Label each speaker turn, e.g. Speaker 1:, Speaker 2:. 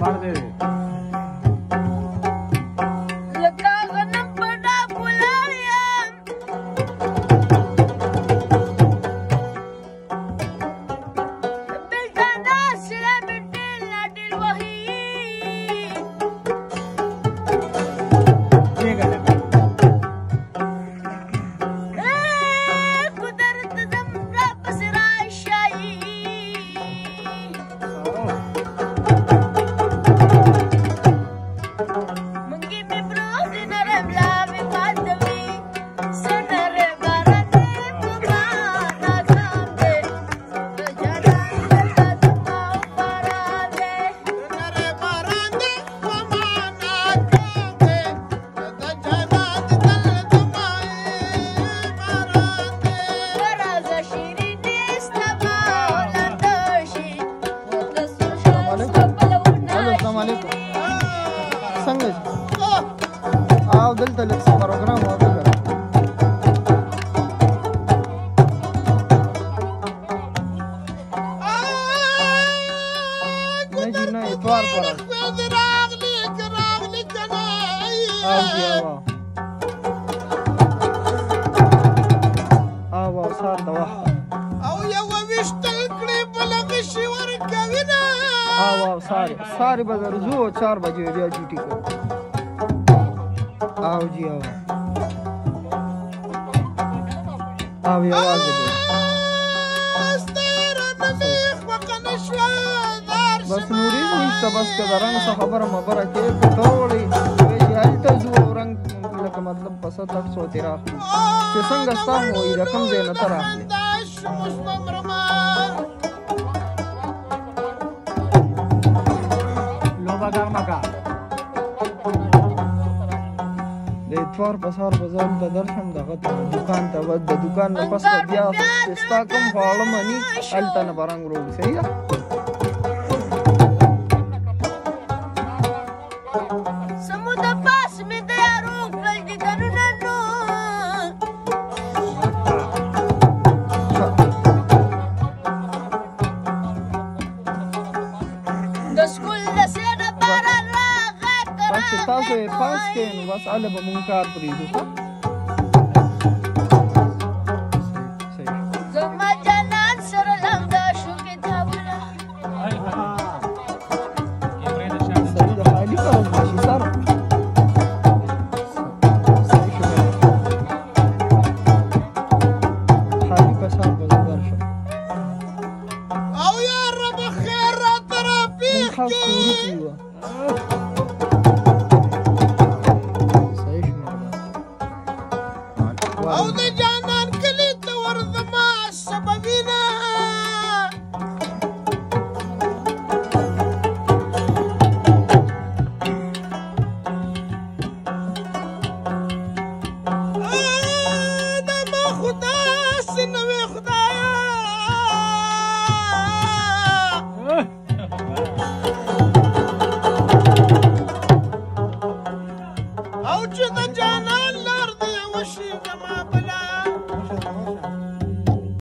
Speaker 1: Mar de دلته لږ څه پروګرام واورو ساري بازار زو 4 بجې بیا ډیوټي کوم આવો જી આવો આવ્યો આજે بس نوري وشته بس که د رنګ څه خبره مبره کې ته وړي هلته ځو او رنګ لکه مطلب پسه تک سوتې راخلي چې څنګه ستا هوي رقم ځای نه ته راخلي اتوار په سهار بازار ته درشم دغه دکان ته به د دکان نه پس به بیا ستا کوم خواړه مني هلته نه به رنګ وروړو صحیح ده school, the city. अच्छा तव्हां पास कयनि बसि हले ॿ मूं कार पुरी दुकान
Speaker 2: How cool you are. Sabagina!